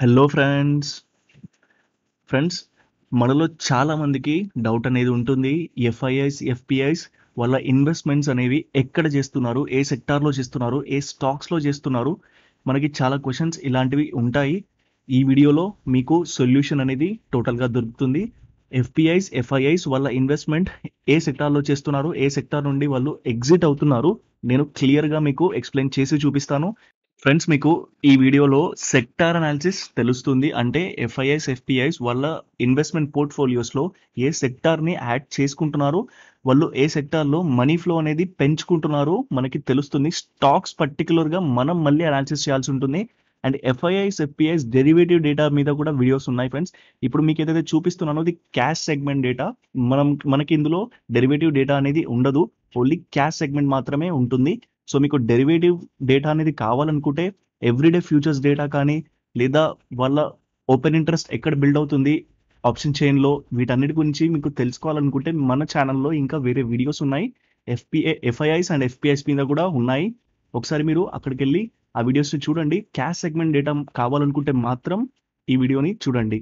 Hello friends friends మనలో చాలా మందికి డౌట్ అనేది ఉంటుంది. ఎఫ్ఐఐస్ ఎఫ్పిఐస్ వాళ్ళ ఇన్వెస్ట్మెంట్స్ అనేవి ఎక్కడ చేస్తున్నారు? ఏ సెక్టార్లో చేస్తున్నారు? ఏ స్టాక్స్లో చేస్తున్నారు? మనకి చాలా క్వశ్చన్స్ ఇలాంటివి ఉంటాయి. ఈ వీడియోలో మీకు సొల్యూషన్ అనేది టోటల్గా దొరుకుతుంది. ఎఫ్పిఐస్ ఎఫ్ఐఐస్ వాళ్ళ ఇన్వెస్ట్మెంట్ ఏ సెక్టార్లో చేస్తున్నారు? ఏ సెక్టార్ నుండి వాళ్ళు ఎగ్జిట్ అవుతున్నారు? నేను క్లియర్గా మీకు ఎక్స్ప్లెయిన్ చేసి చూపిస్తాను. ఫ్రెండ్స్ మీకు ఈ వీడియోలో సెక్టార్ అనాలిసిస్ తెలుస్తుంది. అంటే ఎఫ్ఐఎస్ ఎఫ్పిఐస్ వాళ్ళ ఇన్వెస్ట్మెంట్ పోర్ట్ఫోలియోస్లో ఏ సెక్టార్ని యాడ్ చేసుకుంటున్నారు. వాళ్ళు ఏ సెక్టార్లో మనీ ఫ్లో అనేది పెంచుకుంటున్నారు. మనకి తెలుస్తుంది. స్టాక్స్ పర్టికులర్గా మనం మళ్ళీ అనాలిసిస్ చేయాల్సి ఉంటుంది. And FIIs FPIs derivative data మీద కూడా వీడియోస్ ఉన్నాయి ఫ్రెండ్స్ ఇప్పుడు మీకు ఏదైతే చూపిస్తున్నానో ఇది క్యాష్ సెగ్మెంట్ డేటా మనం మనకి ఇందులో డెరివేటివ్ డేటా అనేది ఉండదు. ఓన్లీ క్యాష్ సెగ్మెంట్ మాత్రమే ఉంటుంది. సో మీకు డెరివేటివ్ డేటా అనేది కావాలనుకుంటే ఎవ్రీడే ఫ్యూచర్స్ డేటా కానీ లేదా వాళ్ళ ఓపెన్ ఇంట్రెస్ట్ ఎక్కడ బిల్డ్ అవుతుంది ఆప్షన్ చైన్లో వీటన్నిటి గురించి మీకు తెలుసుకోవాలనుకుంటే మన ఛానల్లో ఇంకా వేరే వీడియోస్ ఉన్నాయి. ఎఫ్పిఏ ఎఫ్ఐఐస్ అండ్ ఎఫ్పిఐస్ మీద కూడా ఉన్నాయి. ఒకసారి మీరు అక్కడికి వెళ్ళి ఆ వీడియోస్ని చూడండి. క్యాష్ సెగ్మెంట్ డేటా కావాలనుకుంటే మాత్రం ఈ వీడియోని చూడండి.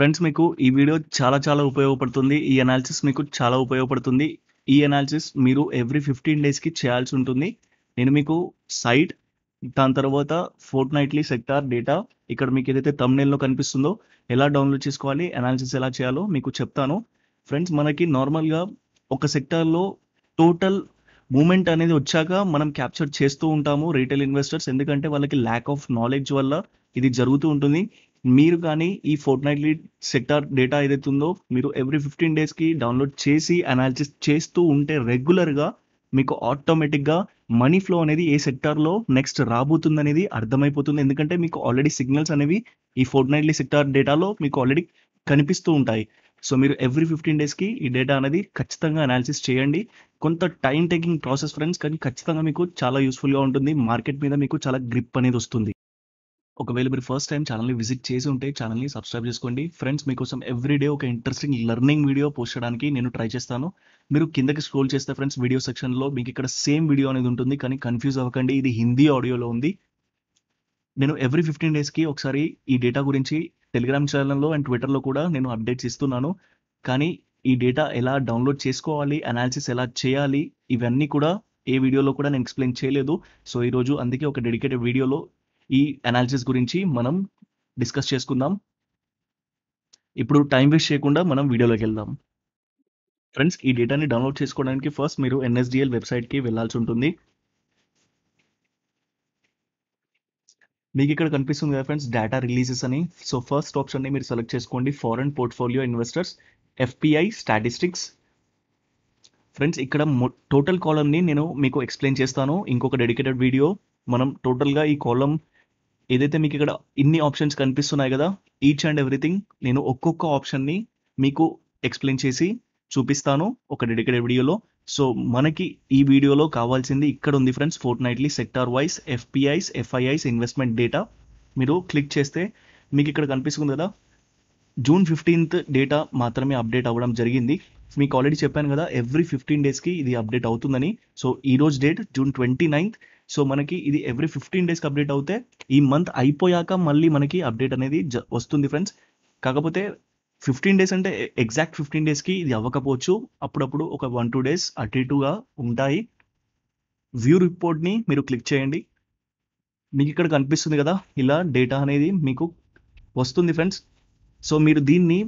ఫ్రెండ్స్ మీకు ఈ వీడియో చాలా చాలా ఉపయోగపడుతుంది. ఈ అనాలిసిస్ మీకు చాలా ఉపయోగపడుతుంది. ఈ అనాలిసిస్ మీరు ఎవ్రీ ఫిఫ్టీన్ డేస్కి చేయాల్సి ఉంటుంది. నేను మీకు సైట్ దాని తర్వాత ఫోర్ట్ నైట్లీ సెక్టార్ డేటా ఇక్కడ మీకు ఏదైతే తమ్నేల్లో కనిపిస్తుందో ఎలా డౌన్లోడ్ చేసుకోవాలి అనాలిసిస్ ఎలా చేయాలో మీకు చెప్తాను. ఫ్రెండ్స్ మనకి నార్మల్గా ఒక సెక్టార్లో టోటల్ మూమెంట్ అనేది వచ్చాక మనం క్యాప్చర్ చేస్తూ ఉంటాము రీటైల్ ఇన్వెస్టర్స్ ఎందుకంటే వాళ్ళకి ల్యాక్ ఆఫ్ నాలెడ్జ్ వల్ల ఇది జరుగుతూ ఉంటుంది. మీరు కానీ ఈ ఫోర్ట్ నైట్లీ సెక్టార్ డేటా ఏదైతే ఉందో మీరు ఎవ్రీ ఫిఫ్టీన్ డేస్కి డౌన్లోడ్ చేసి అనాలిసిస్ చేస్తూ ఉంటే రెగ్యులర్గా మీకు ఆటోమేటిక్గా మనీ ఫ్లో అనేది ఏ సెక్టార్లో నెక్స్ట్ రాబోతుంది అనేది అర్థమైపోతుంది. ఎందుకంటే మీకు ఆల్రెడీ సిగ్నల్స్ అనేవి ఈ ఫోర్ట్ నైట్లీ సెక్టార్ డేటాలో మీకు ఆల్రెడీ కనిపిస్తూ ఉంటాయి. సో మీరు ఎవ్రీ ఫిఫ్టీన్ డేస్కి ఈ డేటా అనేది ఖచ్చితంగా అనాలిసిస్ చేయండి. కొంత టైం టేకింగ్ ప్రాసెస్ ఫ్రెండ్స్ కానీ ఖచ్చితంగా మీకు చాలా యూస్ఫుల్గా ఉంటుంది. మార్కెట్ మీద మీకు చాలా గ్రిప్ అనేది వస్తుంది. ఒకవేళ మీరు ఫస్ట్ టైం ఛానల్ని విజిట్ చేసి ఉంటే ఛానల్ని సబ్స్క్రైబ్ చేసుకోండి. ఫ్రెండ్స్ మీకోసం ఎవ్రీడే ఒక ఇంట్రెస్టింగ్ లెర్నింగ్ వీడియో పోస్ట్ చేయడానికి నేను ట్రై చేస్తాను. మీరు కిందకి స్క్రోల్ చేస్తే ఫ్రెండ్స్ వీడియో సెక్షన్లో మీకు ఇక్కడ సేమ్ వీడియో అనేది ఉంటుంది. కానీ కన్ఫ్యూజ్ అవ్వకండి ఇది హిందీ ఆడియోలో ఉంది. నేను ఎవ్రీ ఫిఫ్టీన్ డేస్కి ఒకసారి ఈ డేటా గురించి టెలిగ్రామ్ ఛానల్లో అండ్ ట్విట్టర్లో కూడా నేను అప్డేట్స్ ఇస్తున్నాను. కానీ ఈ డేటా ఎలా డౌన్లోడ్ చేసుకోవాలి అనాలిసిస్ ఎలా చేయాలి ఇవన్నీ కూడా ఏ వీడియోలో కూడా నేను ఎక్స్ప్లెయిన్ చేయలేదు. సో ఈరోజు అందుకే ఒక డెడికేటెడ్ వీడియోలో ఈ అనాలిసిస్ గురించి మనం డిస్కస్ చేసుకుందాం. ఇప్పుడు టైం వేస్ట్ చేయకుండా మనం వీడియోలోకి వెళ్దాం. ఫ్రెండ్స్ ఈ డేటాని డౌన్లోడ్ చేసుకోవడానికి ఫస్ట్ మీరు ఎన్ఎస్డిఎల్ వెబ్సైట్కి వెళ్ళాల్సి ఉంటుంది. మీకు ఇక్కడ కనిపిస్తుంది కదా ఫ్రెండ్స్ డేటా రిలీజెస్ అని. సో ఫస్ట్ ఆప్షన్ని మీరు సెలెక్ట్ చేసుకోండి. Foreign portfolio investors FPI statistics friends ఇక్కడ టోటల్ కాలమ్ని నేను మీకు ఎక్స్ప్లెయిన్ చేస్తాను. ఇంకొక డెడికేటెడ్ వీడియో మనం టోటల్గా ఈ కాలం ఏదైతే మీకు ఇక్కడ ఇన్ని ఆప్షన్స్ కనిపిస్తున్నాయి కదా ఈచ్ అండ్ ఎవ్రీథింగ్ నేను ఒక్కొక్క ఆప్షన్ని మీకు ఎక్స్ప్లెయిన్ చేసి చూపిస్తాను ఒక డెడికేటెడ్ వీడియోలో సో మనకి ఈ వీడియోలో కావాల్సింది ఇక్కడ ఉంది friends fortnightly sector wise FPIs FIIs investment data మీరు క్లిక్ చేస్తే మీకు ఇక్కడ కనిపిస్తుంది కదా జూన్ ఫిఫ్టీన్త్ డేటా మాత్రమే అప్డేట్ అవ్వడం జరిగింది. మీకు ఆల్రెడీ చెప్పాను కదా ఎవ్రీ ఫిఫ్టీన్ డేస్కి ఇది అప్డేట్ అవుతుందని. సో ఈ రోజు date June twenty ninth so మనకి ఇది ఎవ్రీ ఫిఫ్టీన్ డేస్కి అప్డేట్ అవుతే ఈ మంత్ అయిపోయాక మళ్ళీ మనకి అప్డేట్ అనేది వస్తుంది ఫ్రెండ్స్ కాకపోతే ఫిఫ్టీన్ డేస్ అంటే ఎగ్జాక్ట్ ఫిఫ్టీన్ డేస్కి ఇది అవ్వకపోవచ్చు. అప్పుడప్పుడు ఒక వన్ టూ డేస్ అటు ఇటుగా ఉంటాయి. వ్యూ రిపోర్ట్ని మీరు క్లిక్ చేయండి. మీకు ఇక్కడ కనిపిస్తుంది కదా ఇలా డేటా అనేది మీకు వస్తుంది ఫ్రెండ్స్ సో మీరు దీన్ని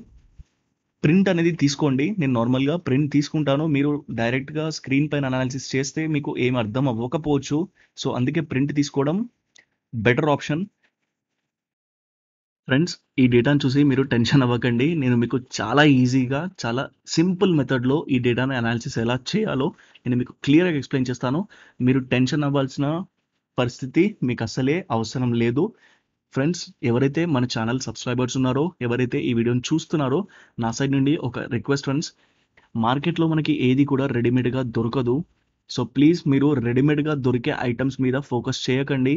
ప్రింట్ అనేది తీసుకోండి. నేను నార్మల్గా ప్రింట్ తీసుకుంటాను. మీరు డైరెక్ట్గా స్క్రీన్ పైన అనాలిసిస్ చేస్తే మీకు ఏం అర్థం అవ్వకపోవచ్చు. సో అందుకే ప్రింట్ తీసుకోవడం బెటర్ ఆప్షన్. ఫ్రెండ్స్ ఈ డేటాను చూసి మీరు టెన్షన్ అవ్వకండి. నేను మీకు చాలా ఈజీగా చాలా సింపుల్ మెథడ్లో ఈ డేటాను అనాలిసిస్ ఎలా చేయాలో నేను మీకు క్లియర్గా ఎక్స్ప్లెయిన్ చేస్తాను. మీరు టెన్షన్ అవ్వాల్సిన పరిస్థితి మీకు అసలే అవసరం లేదు. ఫ్రెండ్స్ ఎవరైతే మన ఛానల్ సబ్స్క్రైబర్స్ ఉన్నారో ఎవరైతే ఈ వీడియోని చూస్తున్నారో నా సైడ్ నుండి ఒక రిక్వెస్ట్ ఫ్రెండ్స్ మార్కెట్లో మనకి ఏది కూడా రెడీమేడ్గా దొరకదు. సో ప్లీజ్ మీరు రెడీమేడ్గా దొరికే ఐటమ్స్ మీద ఫోకస్ చేయకండి.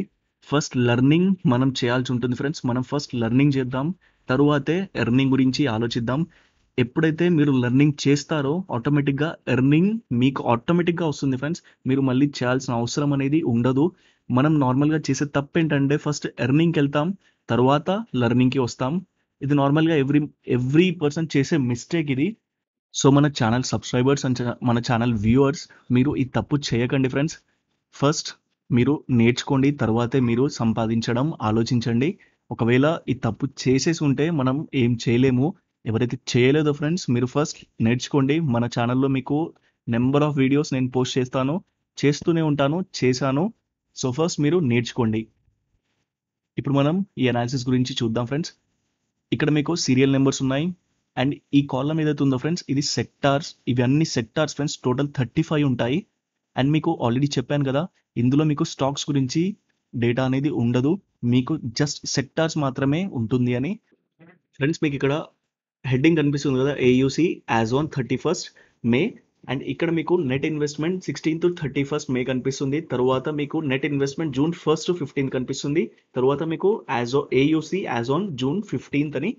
ఫస్ట్ లెర్నింగ్ మనం చేయాల్సి ఉంటుంది ఫ్రెండ్స్ మనం ఫస్ట్ లెర్నింగ్ చేద్దాం. తరువాతే ఎర్నింగ్ గురించి ఆలోచిద్దాం. ఎప్పుడైతే మీరు లెర్నింగ్ చేస్తారో ఆటోమేటిక్గా ఎర్నింగ్ మీకు ఆటోమేటిక్గా వస్తుంది ఫ్రెండ్స్ మీరు మళ్ళీ చేయాల్సిన అవసరం అనేది ఉండదు. మనం నార్మల్గా చేసే తప్పు ఏంటంటే ఫస్ట్ ఎర్నింగ్కి వెళ్తాం తర్వాత లెర్నింగ్కి వస్తాం. ఇది నార్మల్గా ఎవ్రీ ఎవ్రీ పర్సన్ చేసే మిస్టేక్ ఇది. సో మన ఛానల్ సబ్స్క్రైబర్స్ అండ్ మన ఛానల్ వ్యూవర్స్ మీరు ఈ తప్పు చేయకండి ఫ్రెండ్స్. ఫస్ట్ మీరు నేర్చుకోండి తర్వాతే మీరు సంపాదించడం ఆలోచించండి. ఒకవేళ ఈ తప్పు చేసేసి ఉంటే మనం ఏం చేయలేము. ఎవరైతే చేయలేదో ఫ్రెండ్స్ మీరు ఫస్ట్ నేర్చుకోండి. మన ఛానల్లో మీకు నెంబర్ ఆఫ్ వీడియోస్ నేను పోస్ట్ చేస్తాను చేస్తూనే ఉంటాను చేశాను. సో ఫస్ట్ మీరు నేర్చుకోండి. ఇప్పుడు మనం ఈ అనాలిసిస్ గురించి చూద్దాం ఫ్రెండ్స్ ఇక్కడ మీకు సీరియల్ నెంబర్స్ ఉన్నాయి. అండ్ ఈ కాలం ఏదైతే ఉందో ఫ్రెండ్స్ ఇది సెక్టార్స్ ఇవి అన్ని sectors friends total thirty five ఉంటాయి. అండ్ మీకు ఆల్రెడీ చెప్పాను కదా ఇందులో మీకు స్టాక్స్ గురించి డేటా అనేది ఉండదు. మీకు జస్ట్ సెక్టార్స్ మాత్రమే ఉంటుంది అని. ఫ్రెండ్స్ మీకు ఇక్కడ హెడ్డింగ్ కనిపిస్తుంది కదా AUC as on thirty first May and ఇక్కడ మీకు net investment sixteen to thirty first May కనిపిస్తుంది. తర్వాత మీకు net investment June first fifteen కనిపిస్తుంది. తర్వాత మీకు as AUC as on June fifteenth అని.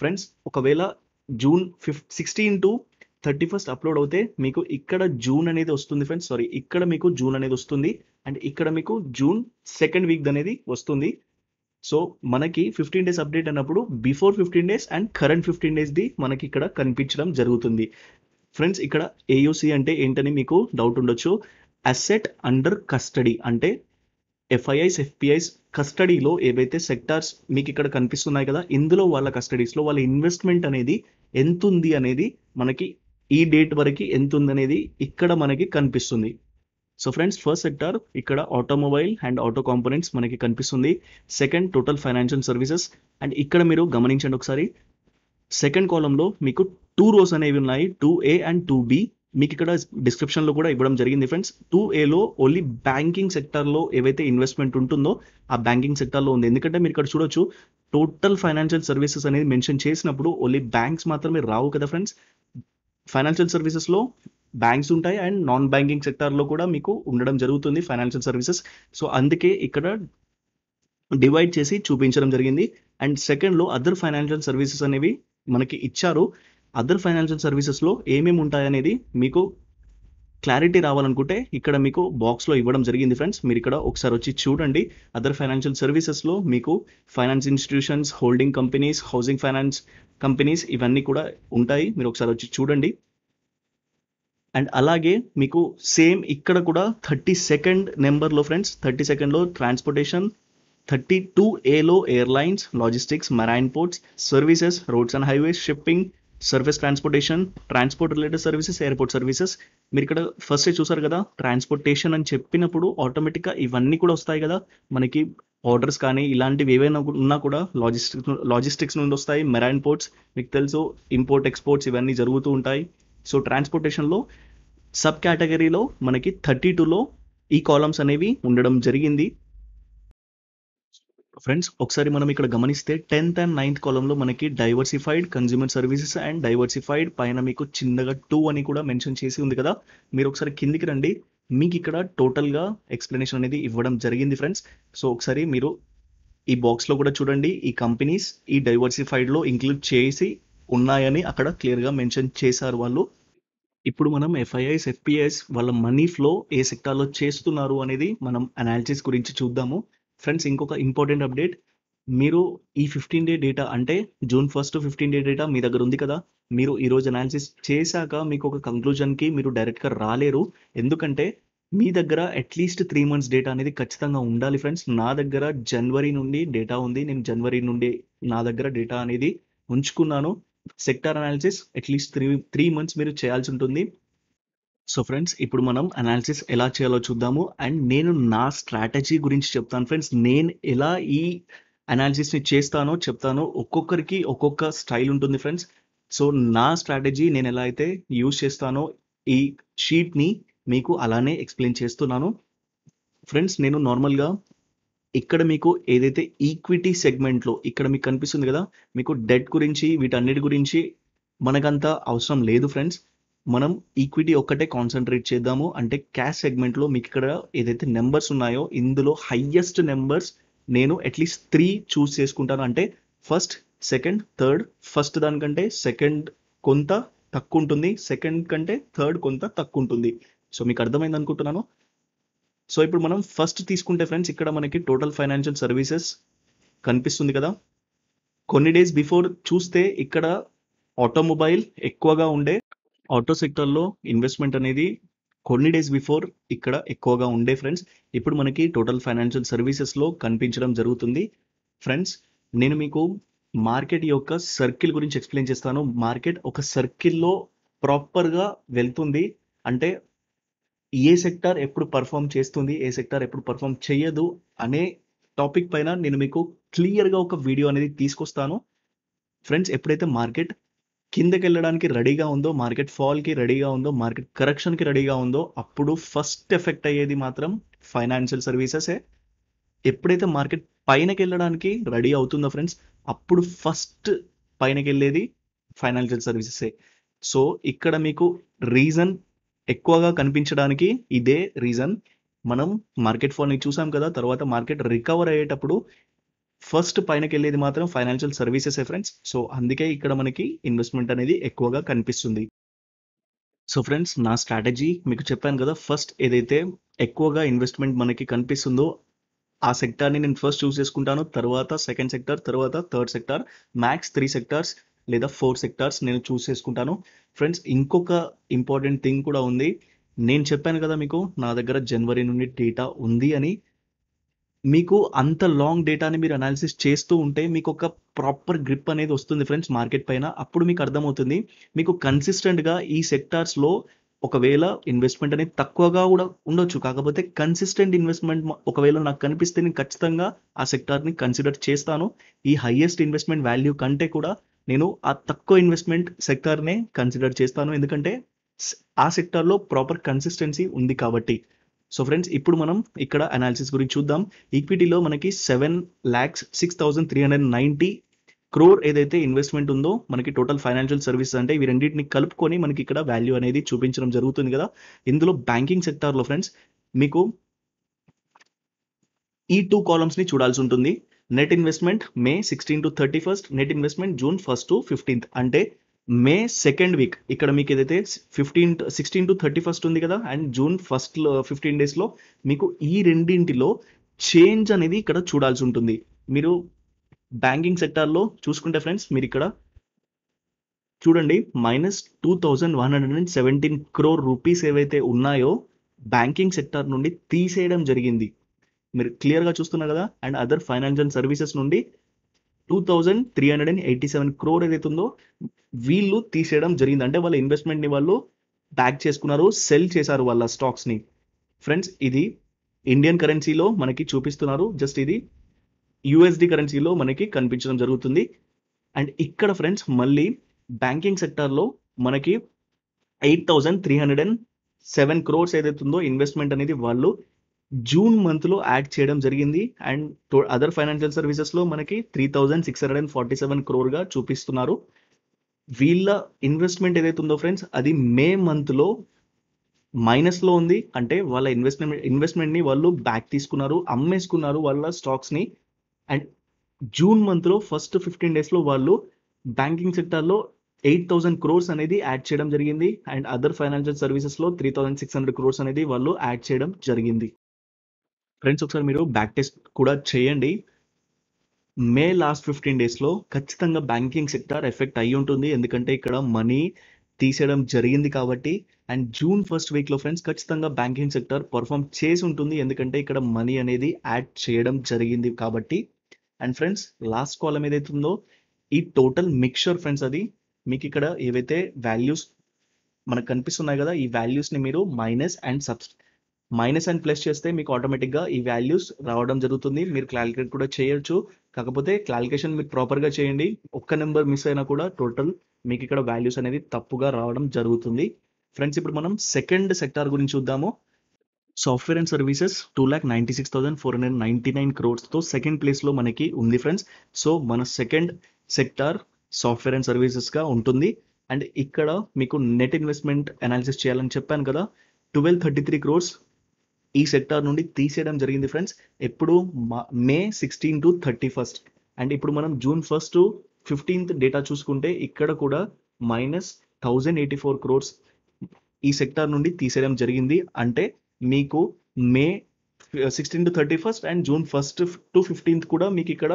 ఫ్రెండ్స్ ఒకవేళ June fif sixteen to thirty first upload అవుతే మీకు ఇక్కడ జూన్ అనేది వస్తుంది ఫ్రెండ్స్ సారీ ఇక్కడ మీకు జూన్ అనేది వస్తుంది. అండ్ ఇక్కడ మీకు జూన్ సెకండ్ వీక్ అనేది వస్తుంది. సో మనకి ఫిఫ్టీన్ డేస్ అప్డేట్ అన్నప్పుడు before fifteen days and current fifteen డేస్ది మనకి ఇక్కడ కనిపించడం జరుగుతుంది. ఫ్రెండ్స్ ఇక్కడ ఏయూసి అంటే ఏంటని మీకు డౌట్ ఉండొచ్చు. అసెట్ అండర్ కస్టడీ అంటే ఎఫ్ఐఐస్ ఎఫ్పిఐస్ కస్టడీలో ఏవైతే సెక్టార్స్ మీకు ఇక్కడ కనిపిస్తున్నాయి కదా ఇందులో వాళ్ళ కస్టడీస్లో వాళ్ళ ఇన్వెస్ట్మెంట్ అనేది ఎంత ఉంది అనేది మనకి ఈ డేట్ వరకు ఎంత ఉంది అనేది ఇక్కడ మనకి కనిపిస్తుంది. సో ఫ్రెండ్స్ ఫస్ట్ సెక్టార్ ఇక్కడ ఆటోమొబైల్ అండ్ ఆటో కాంపోనెంట్స్ మనకి కనిపిస్తుంది. Second total financial services and ఇక్కడ మీరు గమనించండి ఒకసారి. సెకండ్ కాలంలో మీకు టూ రోస్ అనేవి ఉన్నాయి two A and two B. మీకు ఇక్కడ డిస్క్రిప్షన్లో కూడా ఇవ్వడం జరిగింది ఫ్రెండ్స్ టూ ఏలో ఓన్లీ బ్యాంకింగ్ సెక్టార్లో ఏవైతే ఇన్వెస్ట్మెంట్ ఉంటుందో ఆ బ్యాంకింగ్ సెక్టార్లో ఉంది. ఎందుకంటే మీరు ఇక్కడ చూడొచ్చు టోటల్ ఫైనాన్షియల్ సర్వీసెస్ అనేది మెన్షన్ చేసినప్పుడు ఓన్లీ బ్యాంక్స్ మాత్రమే రావు కదా ఫ్రెండ్స్ ఫైనాన్షియల్ సర్వీసెస్లో బ్యాంక్స్ ఉంటాయి అండ్ నాన్ బ్యాంకింగ్ సెక్టార్లో కూడా మీకు ఉండడం జరుగుతుంది ఫైనాన్షియల్ సర్వీసెస్ సో అందుకే ఇక్కడ డివైడ్ చేసి చూపించడం జరిగింది. అండ్ సెకండ్లో అదర్ ఫైనాన్షియల్ సర్వీసెస్ అనేవి మనకి ఇచ్చారు అదర్ ఫైనాన్షియల్ సర్వీసెస్లో ఏమేమి ఉంటాయనేది మీకు క్లారిటీ రావాలనుకుంటే ఇక్కడ మీకు బాక్స్లో ఇవ్వడం జరిగింది ఫ్రెండ్స్ మీరు ఇక్కడ ఒకసారి వచ్చి చూడండి. అదర్ ఫైనాన్షియల్ సర్వీసెస్లో మీకు finance institutions holding companies housing finance companies ఇవన్నీ కూడా ఉంటాయి. మీరు ఒకసారి వచ్చి చూడండి. అండ్ అలాగే మీకు సేమ్ ఇక్కడ కూడా థర్టీ సెకండ్ నెంబర్లో ఫ్రెండ్స్ థర్టీ సెకండ్లో ట్రాన్స్పోర్టేషన్ థర్టీ టూ ఏలో airlines logistics marine ports services roads and highways shipping service transportation transport related services airport services మీరు ఇక్కడ ఫస్ట్ చూసారు కదా ట్రాన్స్పోర్టేషన్ అని చెప్పినప్పుడు ఆటోమేటిక్గా ఇవన్నీ కూడా వస్తాయి కదా. మనకి ఆర్డర్స్ కానీ ఇలాంటివి ఏవైనా ఉన్నా కూడా లాజిస్టిక్స్ లాజిస్టిక్స్ నుండి వస్తాయి మెరైన్ పోర్ట్స్ మీకు తెలుసు ఇంపోర్ట్ ఎక్స్పోర్ట్స్ ఇవన్నీ జరుగుతూ ఉంటాయి. సో ట్రాన్స్పోర్టేషన్లో సబ్ కేటగిరీలో మనకి థర్టీ టూలో ఈ కాలమ్స్ అనేవి ఉండడం జరిగింది. ఫ్రెండ్స్ ఒకసారి మనం ఇక్కడ గమనిస్తే టెన్త్ అండ్ నైన్త్ కాలంలో మనకి diversified consumer services and diversified పైన మీకు చిన్నగా టూ అని కూడా మెన్షన్ చేసి ఉంది కదా. మీరు ఒకసారి కిందికి రండి. మీకు ఇక్కడ టోటల్గా ఎక్స్ప్లెనేషన్ అనేది ఇవ్వడం జరిగింది ఫ్రెండ్స్ సో ఒకసారి మీరు ఈ బాక్స్లో కూడా చూడండి. ఈ కంపెనీస్ ఈ డైవర్సిఫైడ్లో ఇంక్లూడ్ చేసి ఉన్నాయని అక్కడ క్లియర్గా మెన్షన్ చేశారు వాళ్ళు. ఇప్పుడు మనం ఎఫ్ఐఐస్ ఎఫ్పిఐస్ వాళ్ళ మనీ ఫ్లో ఏ సెక్టార్లో చేస్తున్నారు అనేది మనం అనాలిసిస్ గురించి చూద్దాము. ఫ్రెండ్స్ ఇంకొక ఇంపార్టెంట్ అప్డేట్. మీరు ఈ ఫిఫ్టీన్ డే డేటా అంటే June first fifteen day data మీ దగ్గర ఉంది కదా? మీరు ఈరోజు అనాలిసిస్ చేశాక మీకు ఒక కంక్లూజన్కి మీరు డైరెక్ట్గా రాలేరు. ఎందుకంటే మీ దగ్గర అట్లీస్ట్ త్రీ మంత్స్ డేటా అనేది ఖచ్చితంగా ఉండాలి ఫ్రెండ్స్. నా దగ్గర జనవరి నుండి డేటా ఉంది. నేను జనవరి నుండి నా దగ్గర డేటా అనేది ఉంచుకున్నాను. Sector analysis at least three three months మీరు చేయాల్సి ఉంటుంది. సో ఫ్రెండ్స్ ఇప్పుడు మనం అనాలిసిస్ ఎలా చేయాలో చూద్దాము. అండ్ నేను నా స్ట్రాటజీ గురించి చెప్తాను ఫ్రెండ్స్ నేను ఎలా ఈ అనాలిసిస్ని చేస్తానో చెప్తానో. ఒక్కొక్కరికి ఒక్కొక్క స్టైల్ ఉంటుంది ఫ్రెండ్స్ సో నా స్ట్రాటజీ నేను ఎలా అయితే యూజ్ చేస్తానో ఈ షీట్ని మీకు అలానే ఎక్స్ప్లెయిన్ చేస్తున్నాను. ఫ్రెండ్స్ నేను నార్మల్గా ఇక్కడ మీకు ఏదైతే ఈక్విటీ సెగ్మెంట్లో ఇక్కడ మీకు కనిపిస్తుంది కదా మీకు డెట్ గురించి వీటన్నిటి గురించి మనకంత అవసరం లేదు ఫ్రెండ్స్ మనం ఈక్విటీ ఒక్కటే కాన్సన్ట్రేట్ చేద్దాము. అంటే క్యాష్ సెగ్మెంట్లో మీకు ఇక్కడ ఏదైతే నెంబర్స్ ఉన్నాయో ఇందులో హయ్యెస్ట్ నెంబర్స్ నేను అట్లీస్ట్ త్రీ చూస్ చేసుకుంటాను. అంటే ఫస్ట్ సెకండ్ థర్డ్ ఫస్ట్ దానికంటే సెకండ్ కొంత తక్కువ ఉంటుంది సెకండ్ కంటే థర్డ్ కొంత తక్కువ ఉంటుంది సో మీకు అర్థమైంది అనుకుంటున్నాను? సో ఇప్పుడు మనం ఫస్ట్ తీసుకుంటే ఫ్రెండ్స్ ఇక్కడ మనకి టోటల్ ఫైనాన్షియల్ సర్వీసెస్ కనిపిస్తుంది కదా. కొన్ని డేస్ బిఫోర్ చూస్తే ఇక్కడ ఆటోమొబైల్ ఎక్కువగా ఉండే ఆటో సెక్టర్లో ఇన్వెస్ట్మెంట్ అనేది కొన్ని డేస్ బిఫోర్ ఇక్కడ ఎక్కువగా ఉండే ఫ్రెండ్స్ ఇప్పుడు మనకి టోటల్ ఫైనాన్షియల్ సర్వీసెస్లో కనిపించడం జరుగుతుంది. ఫ్రెండ్స్ నేను మీకు మార్కెట్ యొక్క సర్కిల్ గురించి ఎక్స్ప్లెయిన్ చేస్తాను. మార్కెట్ ఒక సర్కిల్లో ప్రాపర్గా వెళ్తుంది. అంటే ఏ సెక్టార్ ఎప్పుడు పర్ఫామ్ చేస్తుంది ఏ సెక్టార్ ఎప్పుడు పర్ఫామ్ చేయదు అనే టాపిక్ పైన నేను మీకు క్లియర్గా ఒక వీడియో అనేది తీసుకొస్తాను. ఫ్రెండ్స్ ఎప్పుడైతే మార్కెట్ కిందకి వెళ్ళడానికి రెడీగా ఉందో మార్కెట్ ఫాల్కి రెడీగా ఉందో మార్కెట్ కరెక్షన్కి రెడీగా ఉందో అప్పుడు ఫస్ట్ ఎఫెక్ట్ అయ్యేది మాత్రం ఫైనాన్షియల్ సర్వీసెసే. ఎప్పుడైతే మార్కెట్ పైనకి వెళ్ళడానికి రెడీ అవుతుందో ఫ్రెండ్స్ అప్పుడు ఫస్ట్ పైనకి వెళ్ళేది ఫైనాన్షియల్ సర్వీసెసే. సో ఇక్కడ మీకు రీజన్ ఎక్కువగా కనిపించడానికి ఇదే రీజన్. మనం మార్కెట్ ఫాల్ని చూసాం కదా తర్వాత మార్కెట్ రికవర్ అయ్యేటప్పుడు ఫస్ట్ పైనకి వెళ్ళేది మాత్రం ఫైనాన్షియల్ సర్వీసెస్ ఫ్రెండ్స్ సో అందుకే ఇక్కడ మనకి ఇన్వెస్ట్మెంట్ అనేది ఎక్కువగా కనిపిస్తుంది. సో ఫ్రెండ్స్ నా స్ట్రాటజీ మీకు చెప్పాను కదా ఫస్ట్ ఏదైతే ఎక్కువగా ఇన్వెస్ట్మెంట్ మనకి కనిపిస్తుందో ఆ సెక్టార్ని నేను ఫస్ట్ చూస్ చేసుకుంటాను. తర్వాత సెకండ్ సెక్టార్ తర్వాత third sector max three sectors లేదా ఫోర్ సెక్టార్స్ నేను చూస్ చేసుకుంటాను. ఫ్రెండ్స్ ఇంకొక ఇంపార్టెంట్ థింగ్ కూడా ఉంది. నేను చెప్పాను కదా మీకు నా దగ్గర జనవరి నుండి డేటా ఉంది అని. మీకు అంత లాంగ్ డేటాని మీరు అనాలిసిస్ చేస్తూ ఉంటే మీకు ఒక ప్రాపర్ గ్రిప్ అనేది వస్తుంది ఫ్రెండ్స్ మార్కెట్ పైన. అప్పుడు మీకు అర్థమవుతుంది. మీకు కన్సిస్టెంట్గా ఈ సెక్టార్స్లో ఒకవేళ ఇన్వెస్ట్మెంట్ అనేది తక్కువగా కూడా ఉండొచ్చు. కాకపోతే కన్సిస్టెంట్ ఇన్వెస్ట్మెంట్ ఒకవేళ నాకు కనిపిస్తే నేను ఖచ్చితంగా ఆ సెక్టార్ని కన్సిడర్ చేస్తాను. ఈ హైయెస్ట్ ఇన్వెస్ట్మెంట్ వాల్యూ కంటే కూడా నేను ఆ తక్కువ ఇన్వెస్ట్మెంట్ సెక్టార్నే కన్సిడర్ చేస్తాను. ఎందుకంటే ఆ సెక్టార్లో ప్రాపర్ కన్సిస్టెన్సీ ఉంది కాబట్టి. సో ఫ్రెండ్స్ ఇప్పుడు మనం ఇక్కడ అనాలిసిస్ గురించి చూద్దాం. ఈక్విటీలో మనకి seven lakhs six thousand three hundred ninety crore ఏదైతే ఇన్వెస్ట్మెంట్ ఉందో మనకి టోటల్ ఫైనాన్షియల్ సర్వీసెస్ అంటే ఇవి రెండింటిని కలుపుకొని మనకి ఇక్కడ వాల్యూ అనేది చూపించడం జరుగుతుంది కదా. ఇందులో బ్యాంకింగ్ సెక్టార్లో ఫ్రెండ్స్ మీకు ఈ టూ కాలమ్స్ని చూడాల్సి ఉంటుంది. Net investment May sixteen to thirty first net investment June first to fifteenth అంటే మే సెకండ్ వీక్ ఇక్కడ మీకు ఏదైతే fifteen sixteen to thirty first ఉంది కదా అండ్ జూన్ ఫస్ట్ ఫిఫ్టీన్ డేస్లో మీకు ఈ రెండింటిలో చేంజ్ అనేది ఇక్కడ చూడాల్సి ఉంటుంది. మీరు బ్యాంకింగ్ సెక్టార్లో చూసుకుంటే ఫ్రెండ్స్ మీరు ఇక్కడ చూడండి minus two thousand one hundred and seventeen crore rupees ఏవైతే ఉన్నాయో బ్యాంకింగ్ సెక్టార్ నుండి తీసేయడం జరిగింది. మీరు క్లియర్గా చూస్తున్నారు కదా అండ్ అదర్ ఫైనాన్షియల్ సర్వీసెస్ నుండి two thousand three hundred and eighty seven crore ఏదైతే ఉందో వీళ్ళు తీసేయడం జరిగింది. అంటే వాళ్ళ ఇన్వెస్ట్మెంట్ని వాళ్ళు బ్యాక్ చేసుకున్నారు సెల్ చేశారు వాళ్ళ స్టాక్స్ని ఫ్రెండ్స్ ఇది ఇండియన్ కరెన్సీలో మనకి చూపిస్తున్నారు. జస్ట్ ఇది యుఎస్డి కరెన్సీలో మనకి కనిపించడం జరుగుతుంది. అండ్ ఇక్కడ ఫ్రెండ్స్ మళ్ళీ బ్యాంకింగ్ సెక్టార్లో మనకి eight thousand three hundred and seven crores ఏదైతే ఉందో ఇన్వెస్ట్మెంట్ అనేది వాళ్ళు జూన్ మంత్లో యాడ్ చేయడం జరిగింది. అండ్ అదర్ ఫైనాన్షియల్ సర్వీసెస్లో మనకి three thousand six hundred and forty seven క్రోర్గా చూపిస్తున్నారు. వీళ్ళ ఇన్వెస్ట్మెంట్ ఏదైతే ఉందో ఫ్రెండ్స్ అది మే మంత్లో మైనస్లో ఉంది. అంటే వాళ్ళ ఇన్వెస్ట్మెంట్ ఇన్వెస్ట్మెంట్ని వాళ్ళు బ్యాక్ తీసుకున్నారు అమ్మేసుకున్నారు వాళ్ళ స్టాక్స్ని. అండ్ జూన్ మంత్లో ఫస్ట్ ఫిఫ్టీన్ డేస్లో వాళ్ళు బ్యాంకింగ్ సెక్టార్లో ఎయిట్ థౌసండ్ క్రోర్స్ అనేది యాడ్ చేయడం జరిగింది. అండ్ అదర్ ఫైనాన్షియల్ సర్వీసెస్లో three thousand six hundred crores అనేది వాళ్ళు యాడ్ చేయడం జరిగింది. ఫ్రెండ్స్ ఒకసారి మీరు బ్యాక్ టెస్ట్ కూడా చేయండి. మే లాస్ట్ ఫిఫ్టీన్ డేస్లో ఖచ్చితంగా బ్యాంకింగ్ సెక్టార్ ఎఫెక్ట్ అయి ఉంటుంది. ఎందుకంటే ఇక్కడ మనీ తీసేయడం జరిగింది కాబట్టి. అండ్ జూన్ ఫస్ట్ వీక్లో ఫ్రెండ్స్ ఖచ్చితంగా బ్యాంకింగ్ సెక్టర్ పర్ఫామ్ చేసి ఉంటుంది. ఎందుకంటే ఇక్కడ మనీ అనేది యాడ్ చేయడం జరిగింది కాబట్టి. అండ్ ఫ్రెండ్స్ లాస్ట్ కాలం ఏదైతే ఉందో ఈ టోటల్ మిక్చర్ ఫ్రెండ్స్ అది. మీకు ఇక్కడ ఏవైతే వాల్యూస్ మనకు కనిపిస్తున్నాయి కదా ఈ వాల్యూస్ని మీరు minus and subs minus and plus చేస్తే మీకు ఆటోమేటిక్గా ఈ వాల్యూస్ రావడం జరుగుతుంది. మీరు క్యాలిక్యులేట్ కూడా చేయొచ్చు. కాకపోతే క్యాలిక్యులేషన్ మీరు ప్రాపర్గా చేయండి. ఒక్క నెంబర్ మిస్ అయినా కూడా టోటల్ మీకు ఇక్కడ వాల్యూస్ అనేది తప్పుగా రావడం జరుగుతుంది. ఫ్రెండ్స్ ఇప్పుడు మనం సెకండ్ సెక్టార్ గురించి చూద్దాము. Software and services two lakh ninety six thousand four hundred ninety nine క్రోర్స్తో second ప్లేస్లో మనకి ఉంది ఫ్రెండ్స్ సో మన సెకండ్ సెక్టార్ సాఫ్ట్వేర్ అండ్ సర్వీసెస్గా ఉంటుంది. అండ్ ఇక్కడ మీకు నెట్ ఇన్వెస్ట్మెంట్ అనాలిసిస్ చేయాలని చెప్పాను కదా. ట్వెల్వ్ థర్టీ త్రీ క్రోర్స్ ఈ సెక్టార్ నుండి తీసేయడం జరిగింది ఫ్రెండ్స్ ఎప్పుడు May sixteen to thirty first and ఇప్పుడు మనం జూన్ ఫస్ట్ ఫిఫ్టీన్త్ డేటా చూసుకుంటే ఇక్కడ కూడా minus thousand eighty four crores ఈ సెక్టార్ నుండి తీసేయడం జరిగింది. అంటే మీకు May sixteen to thirty first and June first to fifteenth కూడా మీకు ఇక్కడ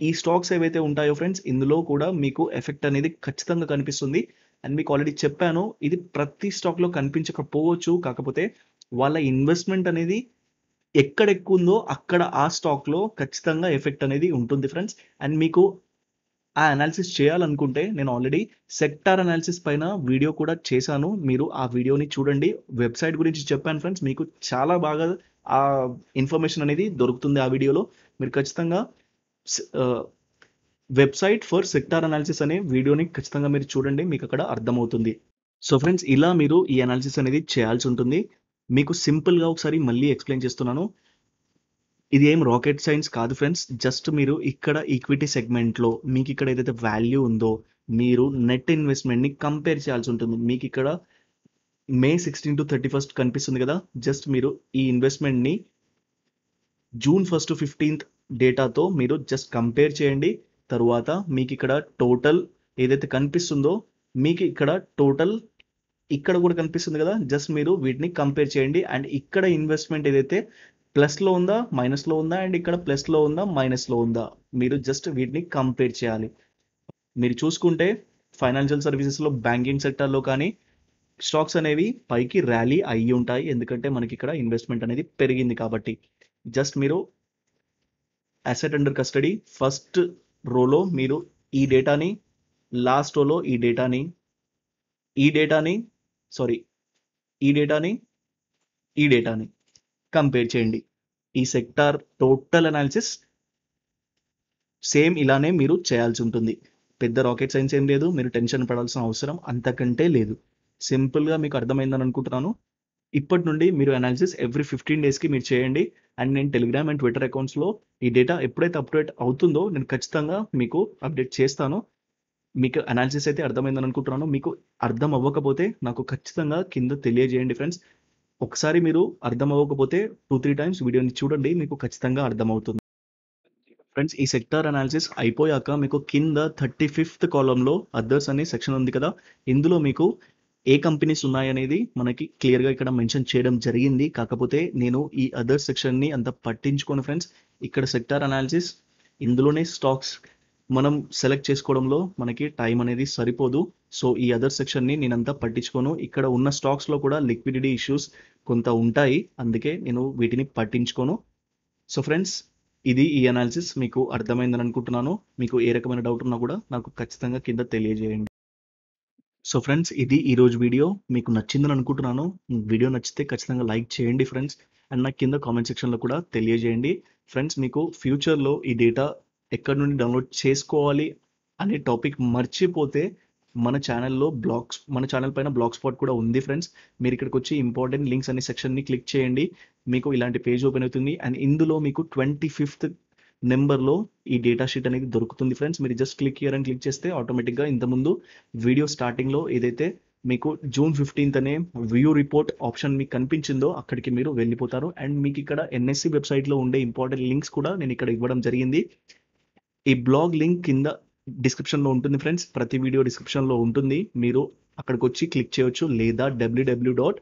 ఈ స్టాక్స్ ఏవైతే ఉంటాయో ఫ్రెండ్స్ ఇందులో కూడా మీకు ఎఫెక్ట్ అనేది ఖచ్చితంగా కనిపిస్తుంది. అండ్ మీకు ఆల్రెడీ చెప్పాను ఇది ప్రతి స్టాక్లో కనిపించకపోవచ్చు. కాకపోతే వాళ్ళ ఇన్వెస్ట్మెంట్ అనేది ఎక్కడ ఎక్కువ ఉందో అక్కడ ఆ స్టాక్లో ఖచ్చితంగా ఎఫెక్ట్ అనేది ఉంటుంది ఫ్రెండ్స్ అండ్ మీకు ఆ అనాలిసిస్ చేయాలనుకుంటే నేను ఆల్రెడీ సెక్టార్ అనాలిసిస్ పైన వీడియో కూడా చేశాను. మీరు ఆ వీడియోని చూడండి. వెబ్సైట్ గురించి చెప్పాను ఫ్రెండ్స్ మీకు చాలా బాగా ఆ ఇన్ఫర్మేషన్ అనేది దొరుకుతుంది ఆ వీడియోలో మీరు ఖచ్చితంగా వెబ్సైట్ ఫర్ సెక్టార్ అనాలిసిస్ అనే వీడియోని ఖచ్చితంగా మీరు చూడండి. మీకు అక్కడ అర్థమవుతుంది. సో ఫ్రెండ్స్ ఇలా మీరు ఈ అనాలిసిస్ అనేది చేయాల్సి ఉంటుంది. మీకు సింపుల్గా ఒకసారి మళ్ళీ ఎక్స్ప్లెయిన్ చేస్తున్నాను. ఇది ఏం రాకెట్ సైన్స్ కాదు ఫ్రెండ్స్ జస్ట్ మీరు ఇక్కడ ఈక్విటీ సెగ్మెంట్లో మీకు ఇక్కడ ఏదైతే వాల్యూ ఉందో మీరు నెట్ ఇన్వెస్ట్మెంట్ని కంపేర్ చేయాల్సి ఉంటుంది. మీకు ఇక్కడ May sixteen to thirty first కనిపిస్తుంది కదా. జస్ట్ మీరు ఈ ఇన్వెస్ట్మెంట్ని జూన్ ఫస్ట్ ఫిఫ్టీన్త్ డేటాతో మీరు జస్ట్ కంపేర్ చేయండి. తరువాత మీకు ఇక్కడ టోటల్ ఏదైతే కనిపిస్తుందో మీకు ఇక్కడ టోటల్ ఇక్కడ కూడా కనిపిస్తుంది కదా. జస్ట్ మీరు వీటిని కంపేర్ చేయండి. అండ్ ఇక్కడ ఇన్వెస్ట్మెంట్ ఏదైతే ప్లస్లో ఉందా మైనస్లో ఉందా అండ్ ఇక్కడ ప్లస్లో ఉందా మైనస్లో ఉందా మీరు జస్ట్ వీటిని కంపేర్ చేయాలి. మీరు చూసుకుంటే ఫైనాన్షియల్ సర్వీసెస్లో బ్యాంకింగ్ సెక్టర్లో కానీ స్టాక్స్ అనేవి పైకి ర్యాలీ అయ్యి ఉంటాయి. ఎందుకంటే మనకి ఇక్కడ ఇన్వెస్ట్మెంట్ అనేది పెరిగింది కాబట్టి. జస్ట్ మీరు అసెట్ అండర్ కస్టడీ ఫస్ట్ రోలో మీరు ఈ డేటాని లాస్ట్ రోలో ఈ డేటాని ఈ డేటాని సారీ ఈ డేటాని ఈ డేటాని కంపేర్ చేయండి. ఈ సెక్టార్ టోటల్ అనాలిసిస్ సేమ్ ఇలానే మీరు చేయాల్సి ఉంటుంది. పెద్ద రాకెట్ సైన్స్ ఏం లేదు మీరు టెన్షన్ పడాల్సిన అవసరం అంతకంటే లేదు. సింపుల్గా మీకు అర్థమైందని అనుకుంటున్నాను. ఇప్పటి నుండి మీరు అనాలిసిస్ ఎవ్రీ ఫిఫ్టీన్ డేస్కి మీరు చేయండి. అండ్ నేను టెలిగ్రామ్ అండ్ ట్విట్టర్ అకౌంట్స్లో ఈ డేటా ఎప్పుడైతే అప్డేట్ అవుతుందో నేను ఖచ్చితంగా మీకు అప్డేట్ చేస్తాను. మీకు అనాలిసిస్ అయితే అర్థమైందని అనుకుంటున్నాను. మీకు అర్థం అవ్వకపోతే నాకు ఖచ్చితంగా కింద తెలియజేయండి ఫ్రెండ్స్ ఒకసారి మీరు అర్థం అవ్వకపోతే టూ త్రీ టైమ్స్ వీడియోని చూడండి మీకు ఖచ్చితంగా అర్థమవుతుంది. ఫ్రెండ్స్ ఈ సెక్టార్ అనాలిసిస్ అయిపోయాక మీకు కింద థర్టీ ఫిఫ్త్ కాలంలో అదర్స్ అనే సెక్షన్ ఉంది కదా. ఇందులో మీకు ఏ కంపెనీస్ ఉన్నాయనేది మనకి క్లియర్గా ఇక్కడ మెన్షన్ చేయడం జరిగింది. కాకపోతే నేను ఈ అదర్ సెక్షన్ని అంత పట్టించుకోను ఫ్రెండ్స్ ఇక్కడ సెక్టార్ అనాలిసిస్ ఇందులోనే స్టాక్స్ మనం సెలెక్ట్ చేసుకోవడంలో మనకి టైం అనేది సరిపోదు. సో ఈ అదర్ సెక్షన్ని నేనంతా పట్టించుకోను. ఇక్కడ ఉన్న స్టాక్స్లో కూడా లిక్విడిటీ ఇష్యూస్ కొంత ఉంటాయి. అందుకే నేను వీటిని పట్టించుకోను. సో ఫ్రెండ్స్ ఇది ఈ అనాలిసిస్ మీకు అర్థమైందని అనుకుంటున్నాను. మీకు ఏ రకమైన డౌట్ ఉన్నా కూడా నాకు ఖచ్చితంగా కింద తెలియజేయండి. సో ఫ్రెండ్స్ ఇది ఈరోజు వీడియో మీకు నచ్చిందని అనుకుంటున్నాను. వీడియో నచ్చితే ఖచ్చితంగా లైక్ చేయండి ఫ్రెండ్స్ అండ్ నాకు కింద కామెంట్ సెక్షన్లో కూడా తెలియజేయండి. ఫ్రెండ్స్ మీకు ఫ్యూచర్లో ఈ డేటా ఎక్కడి నుండి డౌన్లోడ్ చేసుకోవాలి అనే టాపిక్ మర్చిపోతే మన ఛానల్లో బ్లాగ్స్ మన ఛానల్ పైన బ్లాగ్ స్పాట్ కూడా ఉంది ఫ్రెండ్స్ మీరు ఇక్కడికి వచ్చి ఇంపార్టెంట్ లింక్స్ అనే సెక్షన్ని క్లిక్ చేయండి. మీకు ఇలాంటి పేజ్ ఓపెన్ అవుతుంది. అండ్ ఇందులో మీకు ట్వంటీ ఫిఫ్త్ నెంబర్లో ఈ డేటా షీట్ అనేది దొరుకుతుంది ఫ్రెండ్స్ మీరు జస్ట్ క్లిక్ ఇయర్ అని క్లిక్ చేస్తే ఆటోమేటిక్గా ఇంతకుముందు వీడియో స్టార్టింగ్లో ఏదైతే మీకు జూన్ ఫిఫ్టీన్త్ అనే వ్యూ రిపోర్ట్ ఆప్షన్ మీకు కనిపించిందో అక్కడికి మీరు వెళ్ళిపోతారు. అండ్ మీకు ఇక్కడ ఎన్ఎస్సి వెబ్సైట్లో ఉండే ఇంపార్టెంట్ లింక్స్ కూడా నేను ఇక్కడ ఇవ్వడం జరిగింది. ఈ బ్లాగ్ లింక్ కింద డిస్క్రిప్షన్లో ఉంటుంది ఫ్రెండ్స్ ప్రతి వీడియో డిస్క్రిప్షన్లో ఉంటుంది. మీరు అక్కడికి వచ్చి క్లిక్ చేయొచ్చు. లేదా W W dot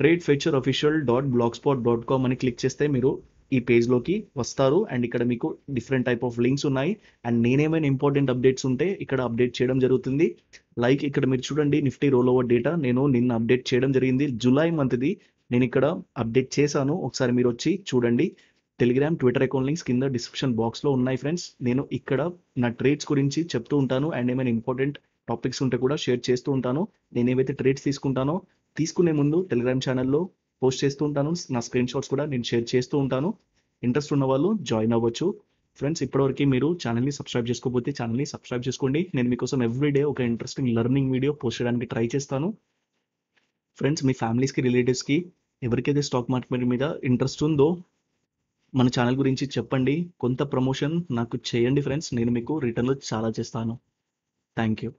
trade future official dot blog spot dot com అని క్లిక్ చేస్తే మీరు ఈ పేజ్లోకి వస్తారు. అండ్ ఇక్కడ మీకు డిఫరెంట్ టైప్ ఆఫ్ లింక్స్ ఉన్నాయి. అండ్ నేనేమైనా ఇంపార్టెంట్ అప్డేట్స్ ఉంటే ఇక్కడ అప్డేట్ చేయడం జరుగుతుంది. లైక్ ఇక్కడ మీరు చూడండి నిఫ్టీ రోల్ ఓవర్ డేటా నేను నిన్న అప్డేట్ చేయడం జరిగింది. జూలై మంత్ది నేను ఇక్కడ అప్డేట్ చేశాను. ఒకసారి మీరు వచ్చి చూడండి. టెలిగ్రామ్ ట్విట్టర్ అకౌంట్ లింక్స్ కింద డిస్క్రిప్షన్ బాక్స్లో ఉన్నాయి ఫ్రెండ్స్ నేను ఇక్కడ నా ట్రేడ్స్ గురించి చెప్తూ ఉంటాను అండ్ ఏమైనా ఇంపార్టెంట్ టాపిక్స్ ఉంటే కూడా షేర్ చేస్తూ ఉంటాను. నేను ఏవైతే ట్రేడ్స్ తీసుకుంటానో తీసుకునే ముందు టెలిగ్రామ్ ఛానల్లో పోస్ట్ చేస్తూ ఉంటాను. నా స్క్రీన్ షాట్స్ కూడా నేను షేర్ చేస్తూ ఉంటాను. ఇంట్రెస్ట్ ఉన్న వాళ్ళు జాయిన్ అవ్వచ్చు. ఫ్రెండ్స్ ఇప్పటివరకు మీరు ఛానల్ని సబ్స్క్రైబ్ చేసుకోకపోతే ఛానల్ని సబ్స్క్రైబ్ చేసుకోండి. నేను మీకోసం ఎవ్రీ డే ఒక ఇంట్రెస్టింగ్ లెర్నింగ్ వీడియో పోస్ట్ చేయడానికి ట్రై చేస్తాను. ఫ్రెండ్స్ మీ ఫ్యామిలీస్కి రిలేటివ్స్కి ఎవరికైతే స్టాక్ మార్కెట్ మీద ఇంట్రెస్ట్ ఉందో మన ఛానల్ గురించి చెప్పండి. కొంత ప్రమోషన్ నాకు చేయండి ఫ్రెండ్స్ నేను మీకు రిటర్న్లో చాలా చేస్తాను. Thank you